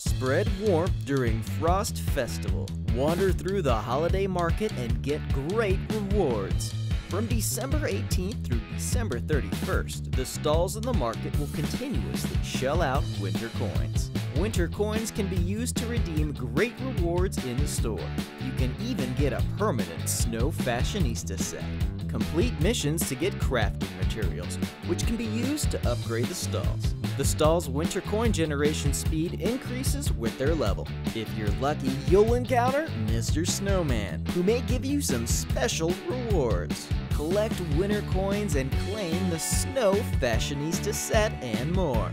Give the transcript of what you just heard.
Spread warmth during Frost Festival. Wander through the holiday market and get great rewards. From December 18th through December 31st, the stalls in the market will continuously shell out winter coins. Winter coins can be used to redeem great rewards in the store. You can even get a permanent Snow Fashionista set. Complete missions to get crafting materials, which can be used to upgrade the stalls. The stall's winter coin generation speed increases with their level. If you're lucky, you'll encounter Mr. Snowman, who may give you some special rewards. Collect winter coins and claim the Snow Fashionista set and more.